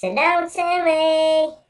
Sit down, Sammy.